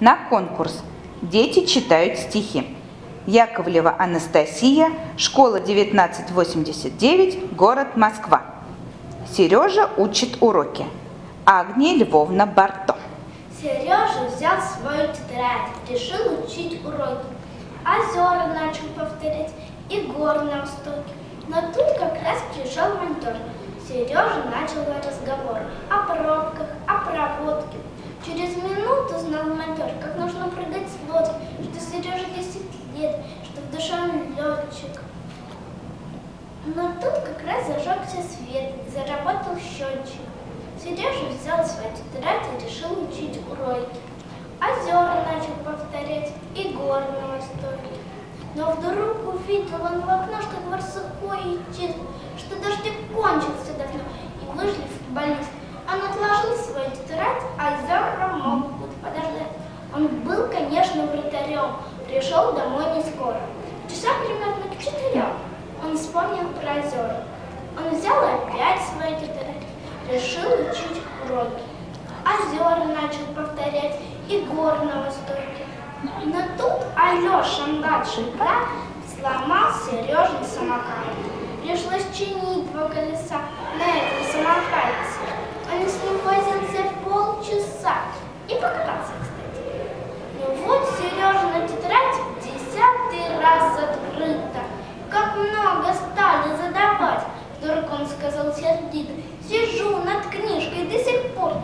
на конкурс «Дети читают стихи». Яковлева Анастасия, школа 1989, город Москва. Сережа учит уроки. Агния Львовна Барто. Сережа взял свою тетрадь, решил учить уроки. Озера начал повторять и горы на востоке. Но тут как раз пришел монтер. Сережа начал разговор лет, что в летчик. Но тут как раз зажегся свет, и заработал счетчик. Сережа взял свою тетрадь и решил учить уроки. Озера начал повторять и горы на востоке. Но вдруг увидел он в окно, что двор сухой что дождик кончился давно, и вышли в больницу. Он отложил свою тетрадь, а озера могут подождать. Он был, конечно, вратарем, пришел домой не скоро. Часа примерно к четырем он вспомнил про озера. Он взял опять свою тетрадь, решил учить уроки. Озера начал повторять и горы на востоке. Но тут Алеша, младший брат, сломал Сережин самокат. Пришлось чинить два колеса на этом самокате. сказал сердито. Сижу над книжкой до сих пор,